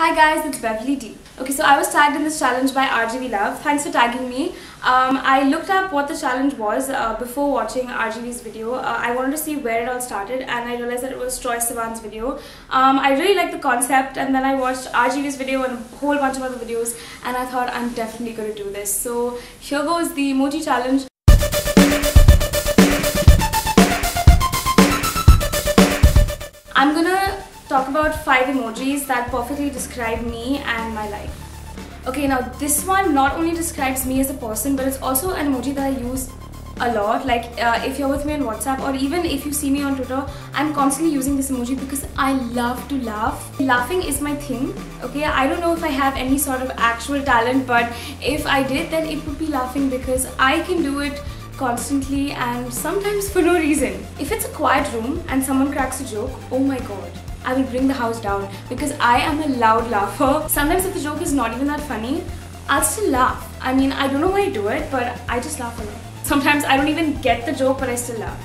Hi guys, it's Beverly Dee. Okay, so I was tagged in this challenge by RGV Love. Thanks for tagging me. Um, I looked up what the challenge was uh, before watching RGV's video. Uh, I wanted to see where it all started and I realized that it was Troye Sivan's video. Um, I really liked the concept and then I watched RGV's video and a whole bunch of other videos and I thought I'm definitely going to do this. So here goes the emoji challenge. I'm gonna talk about five emojis that perfectly describe me and my life. Okay, now this one not only describes me as a person, but it's also an emoji that I use a lot. Like uh, if you're with me on WhatsApp or even if you see me on Twitter, I'm constantly using this emoji because I love to laugh. Laughing is my thing. Okay, I don't know if I have any sort of actual talent, but if I did, then it would be laughing because I can do it constantly and sometimes for no reason. If it's a quiet room and someone cracks a joke, oh my god. I will bring the house down because I am a loud laugher. Sometimes if the joke is not even that funny, I'll still laugh. I mean, I don't know why I do it, but I just laugh a lot. Sometimes I don't even get the joke, but I still laugh.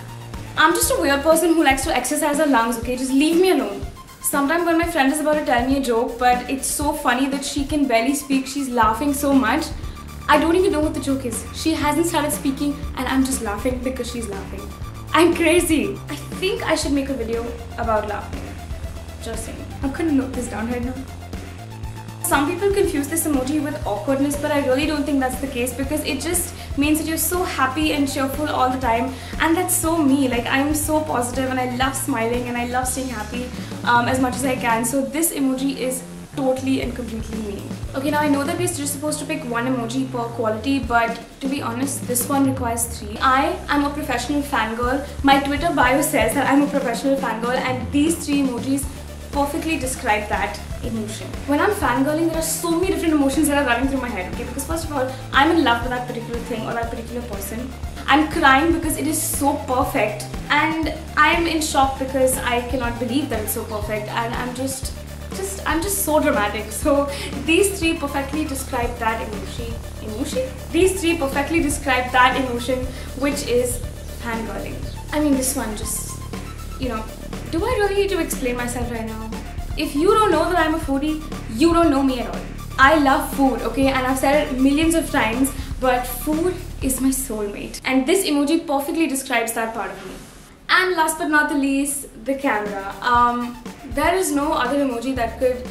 I'm just a weird person who likes to exercise her lungs, okay? Just leave me alone. Sometimes when my friend is about to tell me a joke, but it's so funny that she can barely speak, she's laughing so much, I don't even know what the joke is. She hasn't started speaking and I'm just laughing because she's laughing. I'm crazy. I think I should make a video about laughing. Just saying. I'm gonna note this down right now. Some people confuse this emoji with awkwardness, but I really don't think that's the case because it just means that you're so happy and cheerful all the time, and that's so me. Like, I'm so positive and I love smiling and I love staying happy um, as much as I can. So, this emoji is totally and completely me. Okay, now I know that we're just supposed to pick one emoji per quality, but to be honest, this one requires three. I am a professional fangirl. My Twitter bio says that I'm a professional fangirl, and these three emojis perfectly describe that emotion. When I'm fangirling, there are so many different emotions that are running through my head, okay? Because first of all, I'm in love with that particular thing or that particular person. I'm crying because it is so perfect. And I'm in shock because I cannot believe that it's so perfect. And I'm just, just, I'm just so dramatic. So these three perfectly describe that emotion. Emotion? These three perfectly describe that emotion, which is fangirling. I mean, this one just, you know, do I really need to explain myself right now? If you don't know that I'm a foodie, you don't know me at all. I love food, okay, and I've said it millions of times, but food is my soulmate. And this emoji perfectly describes that part of me. And last but not the least, the camera. Um, there is no other emoji that could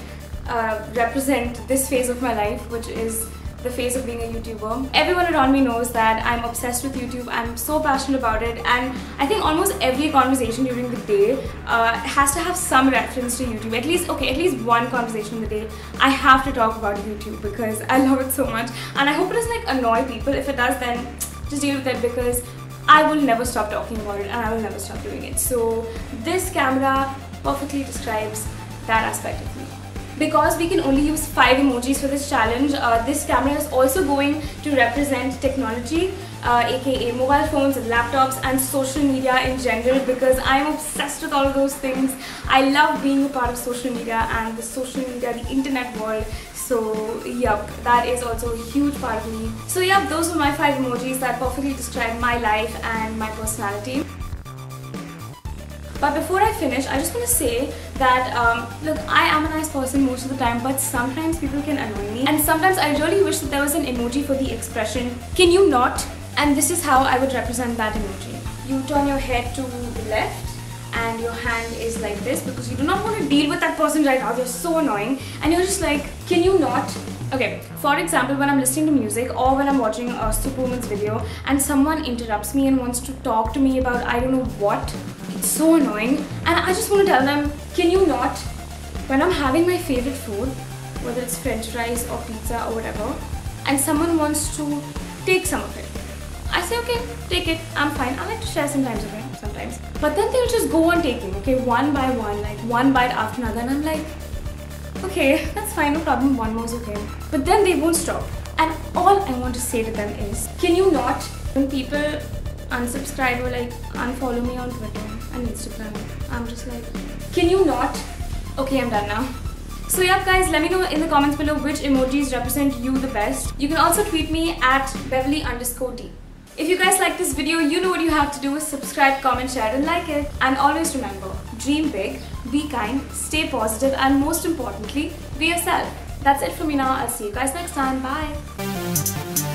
uh, represent this phase of my life, which is the phase of being a YouTuber. Everyone around me knows that I'm obsessed with YouTube. I'm so passionate about it and I think almost every conversation during the day uh, has to have some reference to YouTube. At least, okay, at least one conversation in the day I have to talk about YouTube because I love it so much and I hope it doesn't like annoy people. If it does then just deal with it because I will never stop talking about it and I will never stop doing it. So this camera perfectly describes that aspect of me because we can only use five emojis for this challenge uh, this camera is also going to represent technology uh, aka mobile phones and laptops and social media in general because I'm obsessed with all of those things. I love being a part of social media and the social media the internet world. So yep that is also a huge part of me. So yep those are my five emojis that perfectly describe my life and my personality but before I finish, I just want to say that, um, look, I am a nice person most of the time, but sometimes people can annoy me. And sometimes I really wish that there was an emoji for the expression, can you not? And this is how I would represent that emoji. You turn your head to the left and your hand is like this because you do not want to deal with that person right now. They're so annoying. And you're just like, can you not? Okay, for example, when I'm listening to music or when I'm watching a Superwoman's video and someone interrupts me and wants to talk to me about I don't know what, it's so annoying. And I just want to tell them, can you not? When I'm having my favorite food, whether it's french fries or pizza or whatever, and someone wants to take some of it, I say, okay, take it, I'm fine. I like to share sometimes, okay, sometimes. But then they'll just go on taking, okay, one by one, like one bite after another, and I'm like, okay, that's fine, no problem, one more's okay. But then they won't stop. And all I want to say to them is, can you not, when people unsubscribe or like unfollow me on Twitter and Instagram, I'm just like, can you not? Okay, I'm done now. So yeah guys, let me know in the comments below which emojis represent you the best. You can also tweet me at Beverly underscore Dee. If you guys like this video, you know what you have to do is subscribe, comment, share and like it. And always remember, dream big, be kind, stay positive, and most importantly, be yourself. That's it for me now. I'll see you guys next time. Bye.